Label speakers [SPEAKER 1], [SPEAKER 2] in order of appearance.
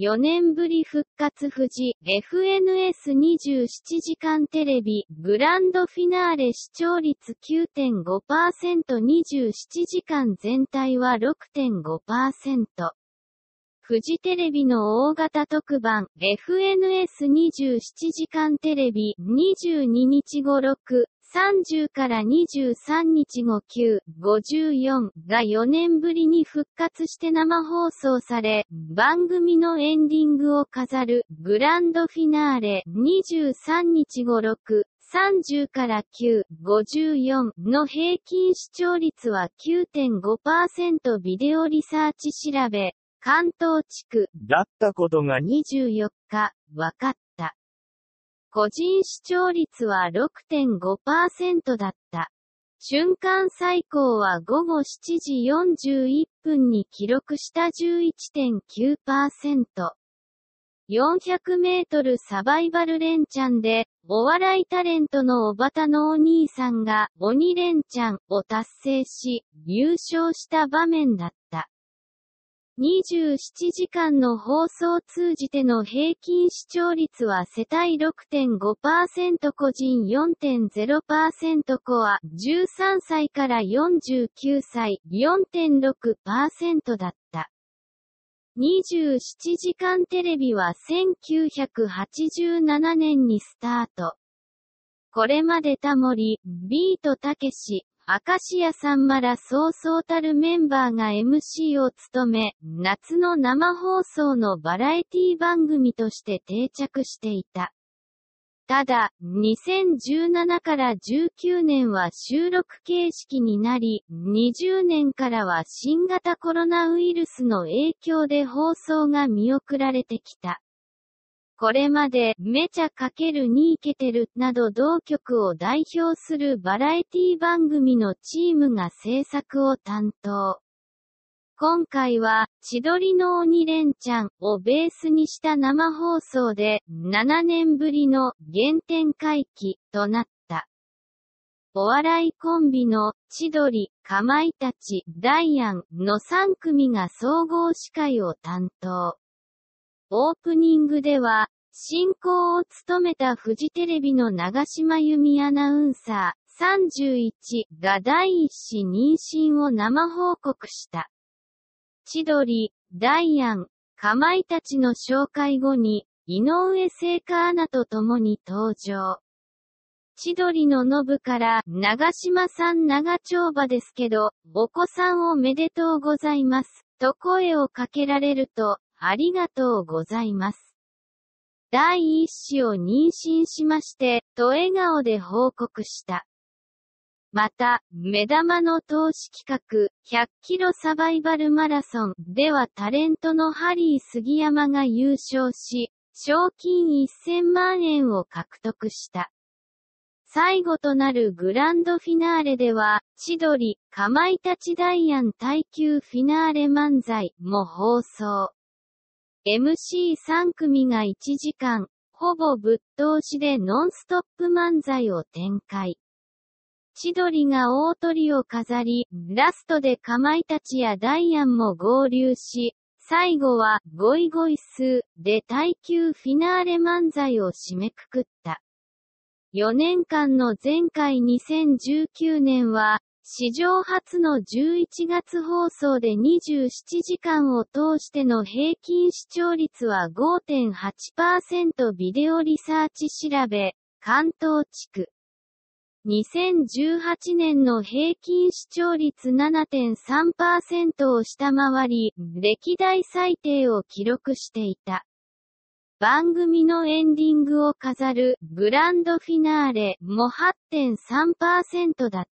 [SPEAKER 1] 4年ぶり復活富士 FNS27 時間テレビグランドフィナーレ視聴率 9.5%27 時間全体は6.5%。フジテレビの大型特番 FNS27 時間テレビ22日後6 30から23日後9、54が4年ぶりに復活して生放送され、番組のエンディングを飾るグランドフィナーレ23日後6、30から9、54の平均視聴率は9.5%ビデオリサーチ調べ、関東地区
[SPEAKER 2] だったことが
[SPEAKER 1] 24日、分かった。個人視聴率は6.5%だった。瞬間最高は午後7時41分に記録した11.9%。400メートルサバイバル連チャンで、お笑いタレントのおばたのお兄さんが鬼連チャンを達成し、優勝した場面だった。27時間の放送通じての平均視聴率は世帯6.5%個人4.0%コア13歳から49歳4.6%だった。27時間テレビは1987年にスタート。これまでタモリ、ビートたけし、明石家さんまらそうそうたるメンバーが MC を務め、夏の生放送のバラエティ番組として定着していた。ただ、2017から19年は収録形式になり、20年からは新型コロナウイルスの影響で放送が見送られてきた。これまで、めちゃかけるにいけてる、など同局を代表するバラエティ番組のチームが制作を担当。今回は、千鳥の鬼レンチャンをベースにした生放送で、7年ぶりの原点回帰となった。お笑いコンビの千鳥、かまいたち、ダイアンの3組が総合司会を担当。オープニングでは、進行を務めたフジテレビの長島由美アナウンサー31が第一子妊娠を生報告した。千鳥、ダイアン、かまいたちの紹介後に、井上聖華アナと共に登場。千鳥のノブから、長島さん長丁場ですけど、お子さんおめでとうございます、と声をかけられると、ありがとうございます。第一子を妊娠しまして、と笑顔で報告した。また、目玉の投資企画、100キロサバイバルマラソンではタレントのハリー杉山が優勝し、賞金1000万円を獲得した。最後となるグランドフィナーレでは、千鳥、かまいたちダイアン耐久フィナーレ漫才も放送。MC3 組が1時間、ほぼぶっ通しでノンストップ漫才を展開。千鳥が大鳥を飾り、ラストでかまいたちやダイアンも合流し、最後は、ゴイゴイスーで耐久フィナーレ漫才を締めくくった。4年間の前回2019年は、史上初の11月放送で27時間を通しての平均視聴率は5.8%ビデオリサーチ調べ、関東地区。2018年の平均視聴率7.3%を下回り、歴代最低を記録していた。番組のエンディングを飾るグランドフィナーレも8.3%だった。